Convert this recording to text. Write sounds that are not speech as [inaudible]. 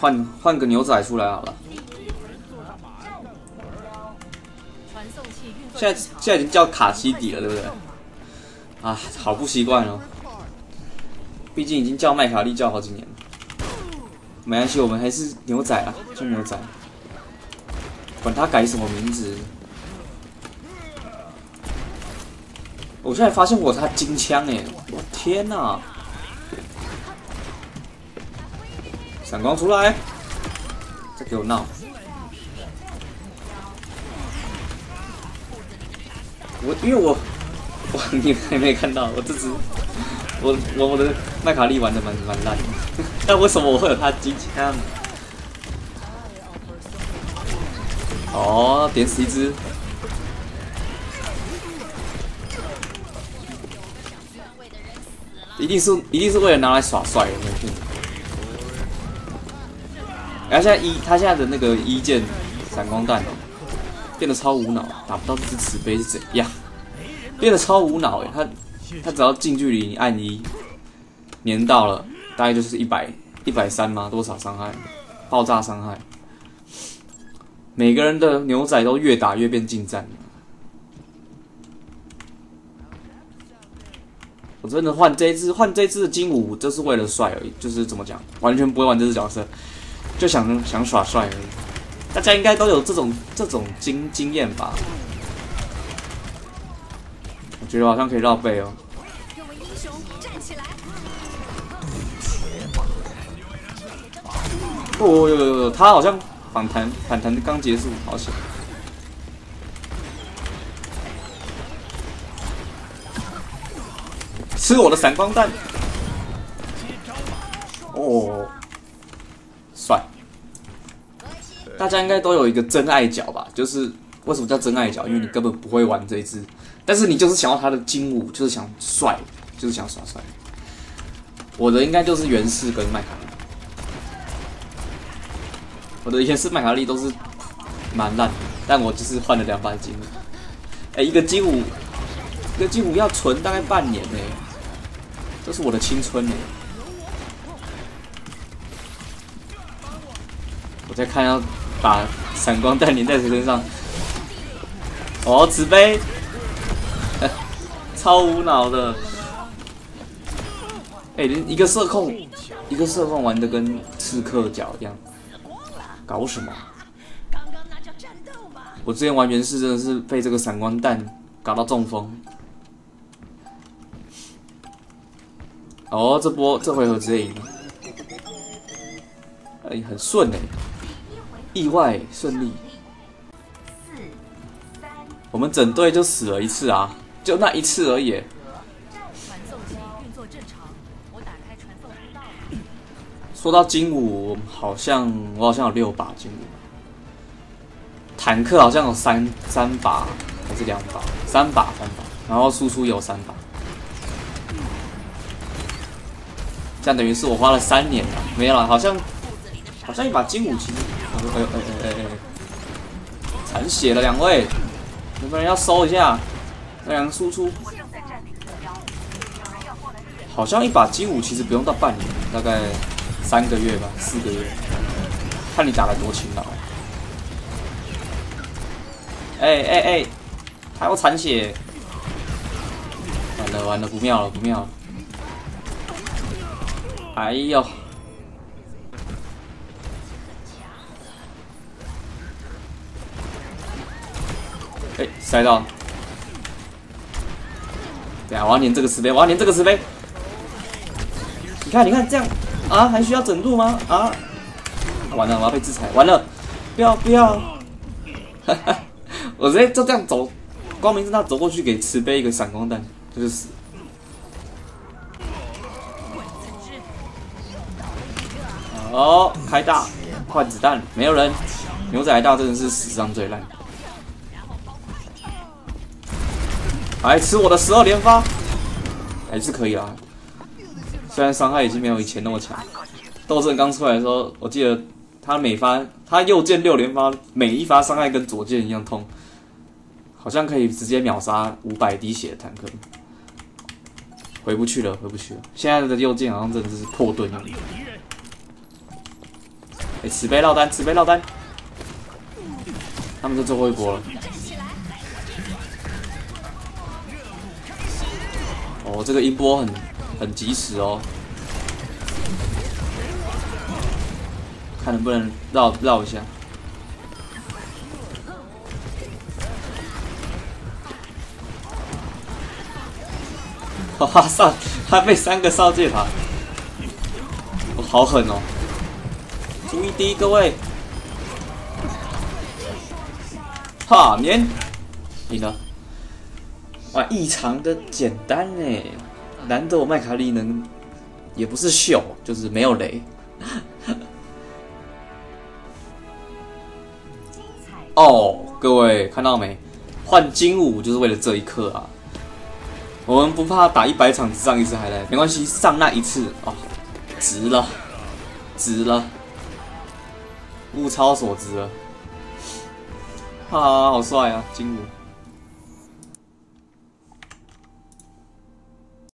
换换个牛仔出来好了。现在现在已经叫卡西迪了，对不对？啊，好不习惯哦。毕竟已经叫麦卡利叫好几年了。没关系，我们还是牛仔啊，叫牛仔。管他改什么名字。我现在发现我他金枪哎！我天哪！闪光出来！再给我闹！我因为我 [laughs] 我你还没看到我这只我我我的麦卡利玩的蛮蛮烂，[laughs] 但为什么我会有他机枪？哦，点死一只！一定是一定是为了拿来耍帅的，然后现在一他现在的那个一键闪光弹变得超无脑，打不到这只慈悲是怎样？变得超无脑哎，他他只要近距离你按一，粘到了，大概就是一百一百三吗？多少伤害？爆炸伤害？每个人的牛仔都越打越变近战。我真的换这只换这只的金武，就是为了帅而已，就是怎么讲，完全不会玩这只角色，就想想耍帅而已。大家应该都有这种这种经经验吧？我觉得好像可以绕背哦。哦哟哟哟，他好像反弹反弹刚结束，好险。吃我的闪光弹！哦，帅！大家应该都有一个真爱角吧？就是为什么叫真爱角？因为你根本不会玩这一只，但是你就是想要他的精武，就是想帅，就是想耍帅。我的应该就是原氏跟麦卡利，我的原氏麦卡利都是蛮烂的，但我就是换了两把金武。哎，一个金武，一个金武要存大概半年呢。这是我的青春呢！我再看要把闪光弹粘在谁身上？哦，慈悲，超无脑的！哎，一个射控，一个射控玩的跟刺客角一样，搞什么？我之前玩原氏真的是被这个闪光弹搞到中风。哦，这波这回合直接赢，哎，很顺哎，意外顺利。我们整队就死了一次啊，就那一次而已。说到金武，好像我好像有六把金武，坦克好像有三三把还是两把？三把三把，然后输出有三把。这样等于是我花了三年了，没有了，好像好像一把金武器，哎呦哎哎哎哎，残血了两位，有没有人要收一下？那两个输出，好像一把金武其实不用到半年，大概三个月吧，四个月，看你打的多勤劳。哎哎哎，还要残血，完了完了，不妙了不妙了。哎呦！哎，塞到！对啊，我要连这个石碑，我要连这个石碑。你看，你看这样啊，还需要整路吗？啊！完了，我要被制裁，完了！不要不要！[laughs] 我直接就这样走，光明正大走过去，给慈悲一个闪光弹，就是死。哦，开大换子弹，没有人。牛仔大真的是史上最烂。来吃我的十二连发，还是可以啊。虽然伤害已经没有以前那么强。斗阵刚出来的时候，我记得他每发他右键六连发，每一发伤害跟左键一样痛，好像可以直接秒杀五百滴血的坦克。回不去了，回不去了。现在的右键好像真的是破盾。哎，慈悲落单，慈悲落单。他们就最后一波了。我，这个一波很很及时哦。看能不能绕绕一下。哇 [laughs] 上，他被三个少界塔，我好狠哦！注意第一，各位！哈，免赢了！哇，异常的简单哎，难得我麦卡利能，也不是秀，就是没有雷。哦，各位看到没？换金武就是为了这一刻啊！我们不怕打一百场只上一次海来，没关系，上那一次哦，值了，值了，物超所值了，啊，好帅啊，金武！